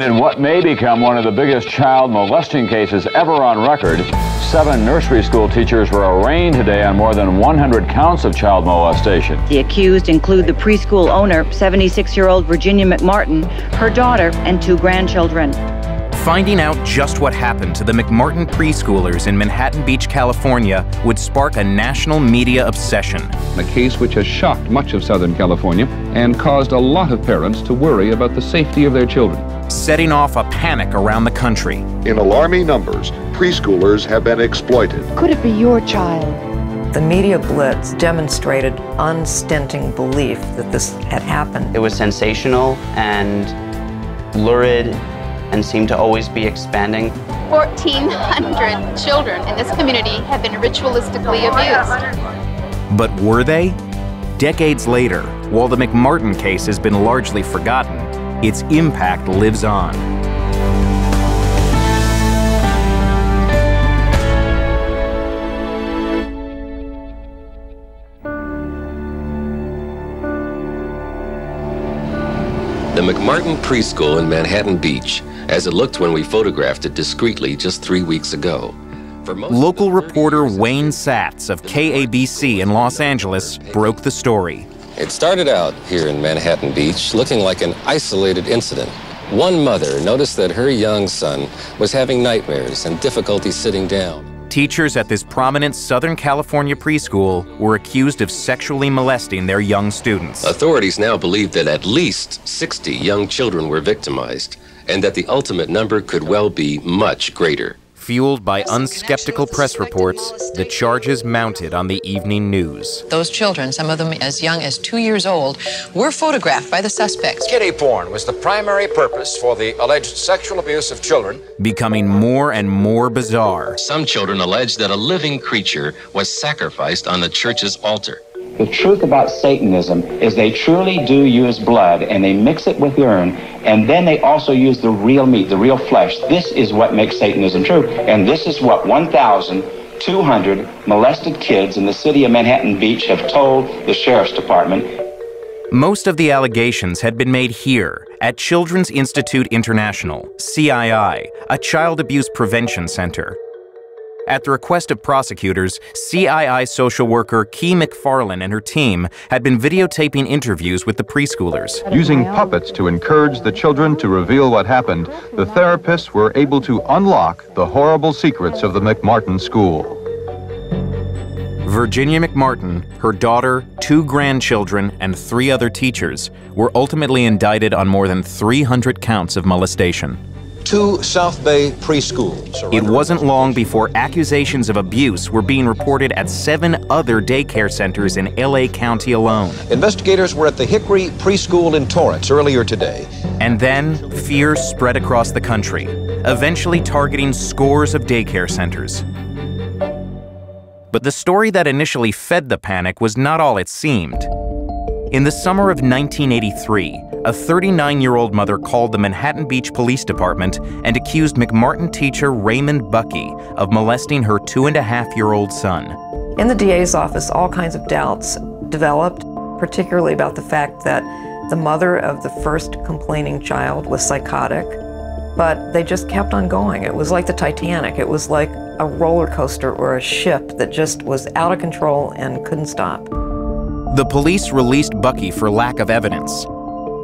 In what may become one of the biggest child molesting cases ever on record, seven nursery school teachers were arraigned today on more than 100 counts of child molestation. The accused include the preschool owner, 76 year old Virginia McMartin, her daughter, and two grandchildren. Finding out just what happened to the McMartin preschoolers in Manhattan Beach, California would spark a national media obsession. A case which has shocked much of Southern California and caused a lot of parents to worry about the safety of their children. Setting off a panic around the country. In alarming numbers, preschoolers have been exploited. Could it be your child? The media blitz demonstrated unstinting belief that this had happened. It was sensational and lurid and seemed to always be expanding. 1,400 children in this community have been ritualistically abused. But were they? Decades later, while the McMartin case has been largely forgotten, its impact lives on. The McMartin Preschool in Manhattan Beach as it looked when we photographed it discreetly just three weeks ago. Local reporter Wayne Satz of KABC in Los Angeles broke the story. It started out here in Manhattan Beach looking like an isolated incident. One mother noticed that her young son was having nightmares and difficulty sitting down. Teachers at this prominent Southern California preschool were accused of sexually molesting their young students. Authorities now believe that at least 60 young children were victimized and that the ultimate number could well be much greater. Fueled by unskeptical press reports, the charges mounted on the evening news. Those children, some of them as young as two years old, were photographed by the suspects. Kiddie porn was the primary purpose for the alleged sexual abuse of children. Becoming more and more bizarre. Some children allege that a living creature was sacrificed on the church's altar. The truth about Satanism is they truly do use blood and they mix it with urine and then they also use the real meat, the real flesh. This is what makes Satanism true. And this is what 1,200 molested kids in the city of Manhattan Beach have told the sheriff's department. Most of the allegations had been made here at Children's Institute International, CII, a child abuse prevention center. At the request of prosecutors, CII social worker Kee MacFarlane and her team had been videotaping interviews with the preschoolers. Using puppets to encourage the children to reveal what happened, the therapists were able to unlock the horrible secrets of the McMartin School. Virginia McMartin, her daughter, two grandchildren, and three other teachers were ultimately indicted on more than 300 counts of molestation. Two South Bay preschools. It wasn't long before accusations of abuse were being reported at seven other daycare centers in LA County alone. Investigators were at the Hickory Preschool in Torrance earlier today. And then fear spread across the country, eventually targeting scores of daycare centers. But the story that initially fed the panic was not all it seemed. In the summer of 1983, a 39 year old mother called the Manhattan Beach Police Department and accused McMartin teacher Raymond Buckey of molesting her two and a half year old son. In the DA's office, all kinds of doubts developed, particularly about the fact that the mother of the first complaining child was psychotic, but they just kept on going. It was like the Titanic, it was like a roller coaster or a ship that just was out of control and couldn't stop. The police released Buckey for lack of evidence.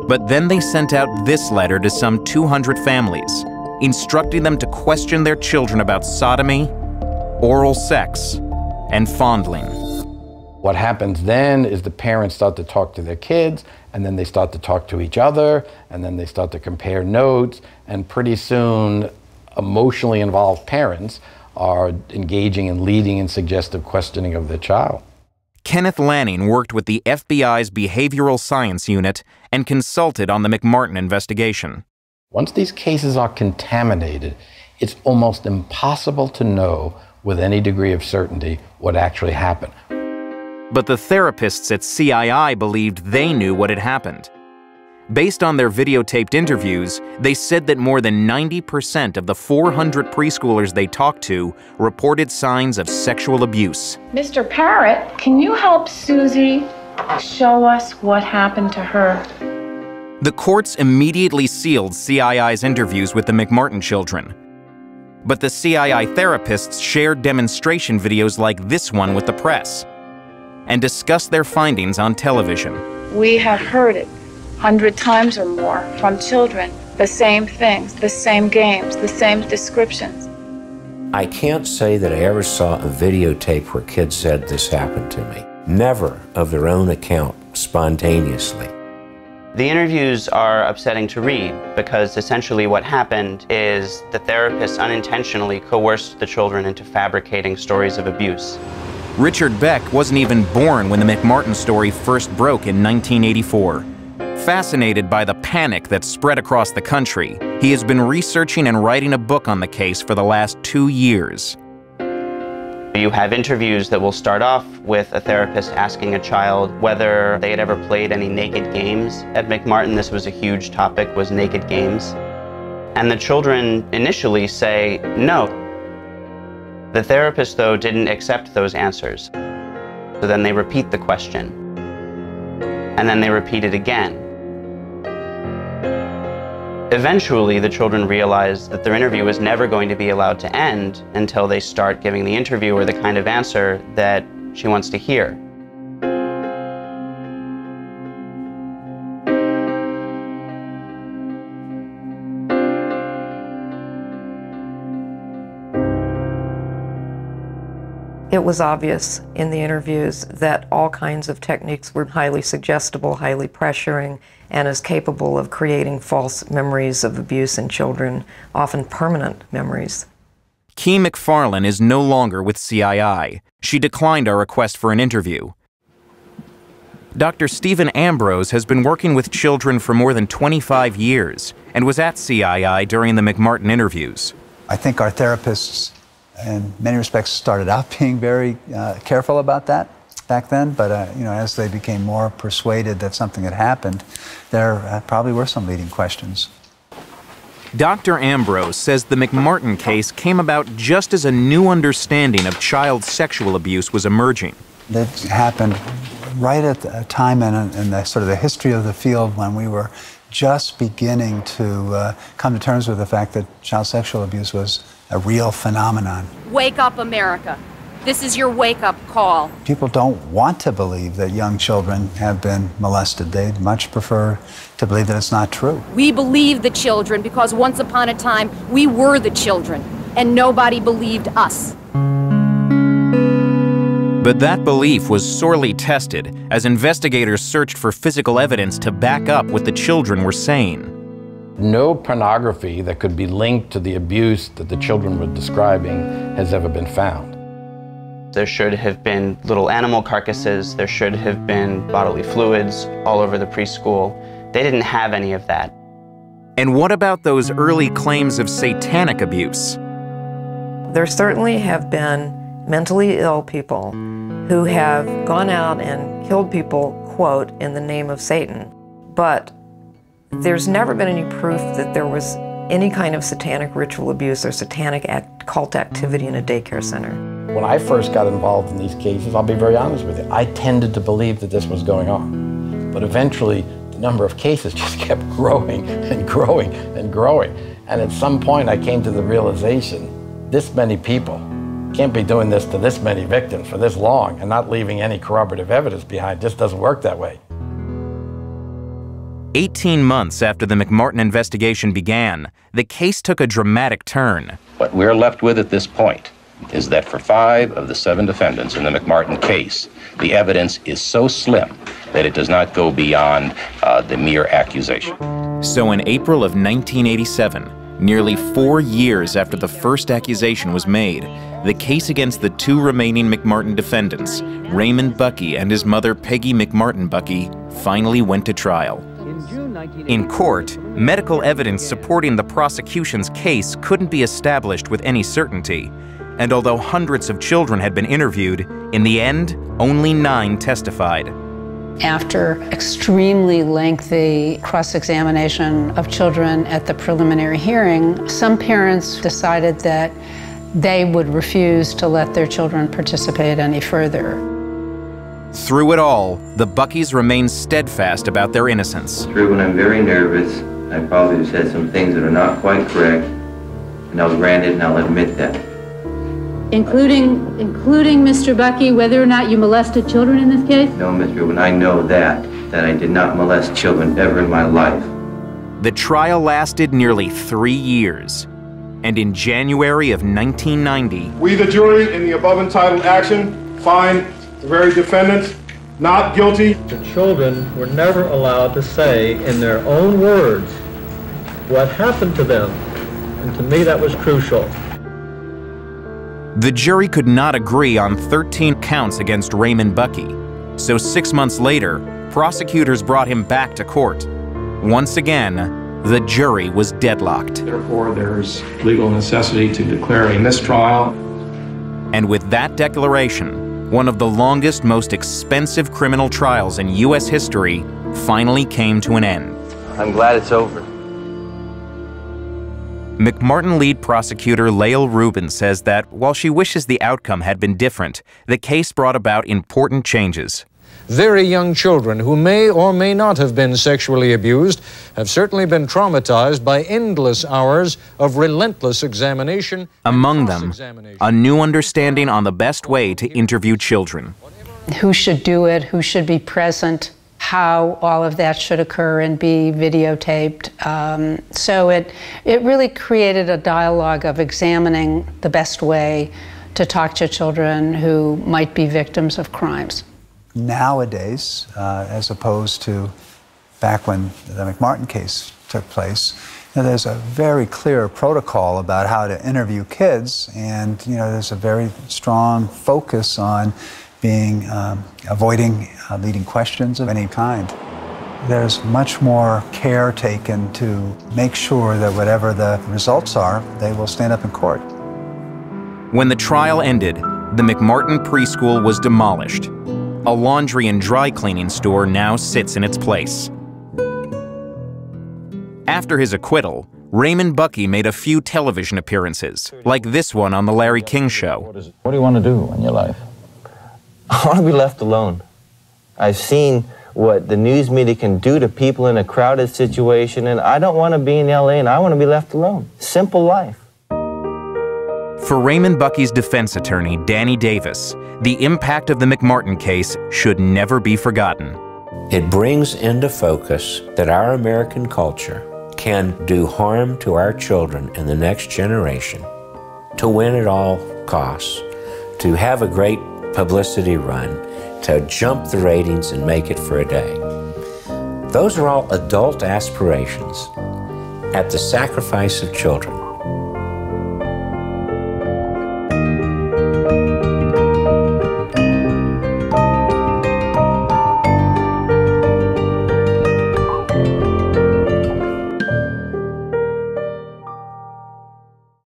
But then they sent out this letter to some 200 families, instructing them to question their children about sodomy, oral sex, and fondling. What happens then is the parents start to talk to their kids, and then they start to talk to each other, and then they start to compare notes, and pretty soon, emotionally involved parents are engaging in leading and suggestive questioning of their child. Kenneth Lanning worked with the FBI's Behavioral Science Unit and consulted on the McMartin investigation. Once these cases are contaminated, it's almost impossible to know with any degree of certainty what actually happened. But the therapists at CII believed they knew what had happened. Based on their videotaped interviews, they said that more than 90% of the 400 preschoolers they talked to reported signs of sexual abuse. Mr. Parrott, can you help Susie show us what happened to her? The courts immediately sealed CII's interviews with the McMartin children. But the CII therapists shared demonstration videos like this one with the press and discussed their findings on television. We have heard it hundred times or more from children, the same things, the same games, the same descriptions. I can't say that I ever saw a videotape where kids said this happened to me. Never of their own account, spontaneously. The interviews are upsetting to read because essentially what happened is the therapist unintentionally coerced the children into fabricating stories of abuse. Richard Beck wasn't even born when the McMartin story first broke in 1984. Fascinated by the panic that spread across the country, he has been researching and writing a book on the case for the last two years. You have interviews that will start off with a therapist asking a child whether they had ever played any naked games. At McMartin, this was a huge topic, was naked games. And the children initially say no. The therapist, though, didn't accept those answers. So then they repeat the question. And then they repeat it again. Eventually, the children realize that their interview is never going to be allowed to end until they start giving the interviewer the kind of answer that she wants to hear. It was obvious in the interviews that all kinds of techniques were highly suggestible, highly pressuring, and is capable of creating false memories of abuse in children, often permanent memories. Kee MacFarlane is no longer with CII. She declined our request for an interview. Dr. Stephen Ambrose has been working with children for more than 25 years and was at CII during the McMartin interviews. I think our therapists, in many respects, started out being very uh, careful about that back then, but uh, you know, as they became more persuaded that something had happened, there uh, probably were some leading questions. Dr. Ambrose says the McMartin case came about just as a new understanding of child sexual abuse was emerging. It happened right at a time in, in the sort of the history of the field when we were just beginning to uh, come to terms with the fact that child sexual abuse was a real phenomenon. Wake up, America. This is your wake up call. People don't want to believe that young children have been molested. They'd much prefer to believe that it's not true. We believe the children because once upon a time we were the children and nobody believed us. But that belief was sorely tested as investigators searched for physical evidence to back up what the children were saying. No pornography that could be linked to the abuse that the children were describing has ever been found. There should have been little animal carcasses. There should have been bodily fluids all over the preschool. They didn't have any of that. And what about those early claims of satanic abuse? There certainly have been mentally ill people who have gone out and killed people, quote, in the name of Satan. But there's never been any proof that there was any kind of satanic ritual abuse or satanic act, cult activity in a daycare center. When I first got involved in these cases, I'll be very honest with you, I tended to believe that this was going on. But eventually, the number of cases just kept growing and growing and growing. And at some point, I came to the realization this many people can't be doing this to this many victims for this long and not leaving any corroborative evidence behind. It just doesn't work that way. 18 months after the McMartin investigation began, the case took a dramatic turn. What we're left with at this point is that for five of the seven defendants in the McMartin case, the evidence is so slim that it does not go beyond uh, the mere accusation. So in April of 1987, nearly four years after the first accusation was made, the case against the two remaining McMartin defendants, Raymond Buckey and his mother Peggy McMartin Buckey, finally went to trial. In court, medical evidence supporting the prosecution's case couldn't be established with any certainty, and although hundreds of children had been interviewed, in the end, only nine testified. After extremely lengthy cross examination of children at the preliminary hearing, some parents decided that they would refuse to let their children participate any further. Through it all, the Buckeys remain steadfast about their innocence. True, when I'm very nervous, I probably have said some things that are not quite correct, and I'll grant it and I'll admit that. Including, including Mr. Buckey, whether or not you molested children in this case? No, Mr. Rubin, I know that, that I did not molest children ever in my life. The trial lasted nearly three years, and in January of 1990, We, the jury, in the above entitled action, find the very defendants not guilty. The children were never allowed to say in their own words what happened to them. And to me, that was crucial. The jury could not agree on 13 counts against Raymond Buckey. So six months later, prosecutors brought him back to court. Once again, the jury was deadlocked. Therefore, there's legal necessity to declare a mistrial. And with that declaration, one of the longest, most expensive criminal trials in U.S. history finally came to an end. I'm glad it's over. McMartin lead prosecutor Lael Rubin says that while she wishes the outcome had been different, the case brought about important changes. Very young children who may or may not have been sexually abused have certainly been traumatized by endless hours of relentless examination. Among them, a new understanding on the best way to interview children. Who should do it, who should be present, how all of that should occur and be videotaped. Um, so it, it really created a dialogue of examining the best way to talk to children who might be victims of crimes. Nowadays, uh, as opposed to back when the McMartin case took place, there's a very clear protocol about how to interview kids, and you know, there's a very strong focus on being um, avoiding uh, leading questions of any kind. There's much more care taken to make sure that whatever the results are, they will stand up in court. When the trial ended, the McMartin preschool was demolished. A laundry and dry cleaning store now sits in its place. After his acquittal, Raymond Buckey made a few television appearances, like this one on The Larry King Show. What do you want to do in your life? I want to be left alone. I've seen what the news media can do to people in a crowded situation, and I don't want to be in LA and I want to be left alone. Simple life. For Raymond Buckey's defense attorney, Danny Davis, the impact of the McMartin case should never be forgotten. It brings into focus that our American culture can do harm to our children and the next generation, to win at all costs, to have a great publicity run, to jump the ratings and make it for a day. Those are all adult aspirations at the sacrifice of children.